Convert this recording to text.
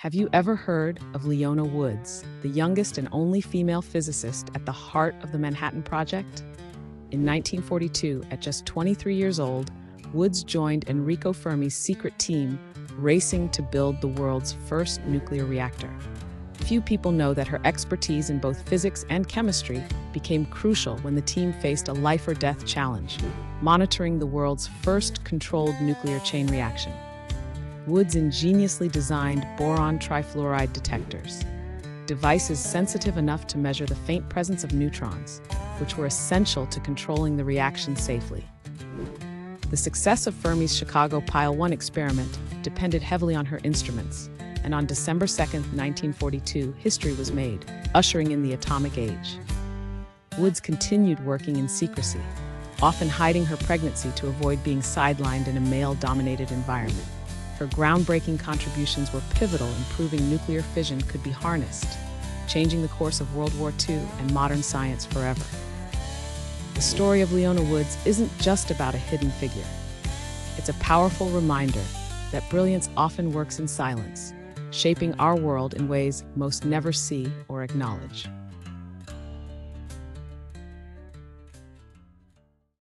Have you ever heard of Leona Woods, the youngest and only female physicist at the heart of the Manhattan Project? In 1942, at just 23 years old, Woods joined Enrico Fermi's secret team racing to build the world's first nuclear reactor. Few people know that her expertise in both physics and chemistry became crucial when the team faced a life or death challenge, monitoring the world's first controlled nuclear chain reaction. Woods ingeniously designed boron trifluoride detectors, devices sensitive enough to measure the faint presence of neutrons, which were essential to controlling the reaction safely. The success of Fermi's Chicago Pile 1 experiment depended heavily on her instruments, and on December 2, 1942, history was made, ushering in the atomic age. Woods continued working in secrecy, often hiding her pregnancy to avoid being sidelined in a male dominated environment. Her groundbreaking contributions were pivotal in proving nuclear fission could be harnessed, changing the course of World War II and modern science forever. The story of Leona Woods isn't just about a hidden figure. It's a powerful reminder that brilliance often works in silence, shaping our world in ways most never see or acknowledge.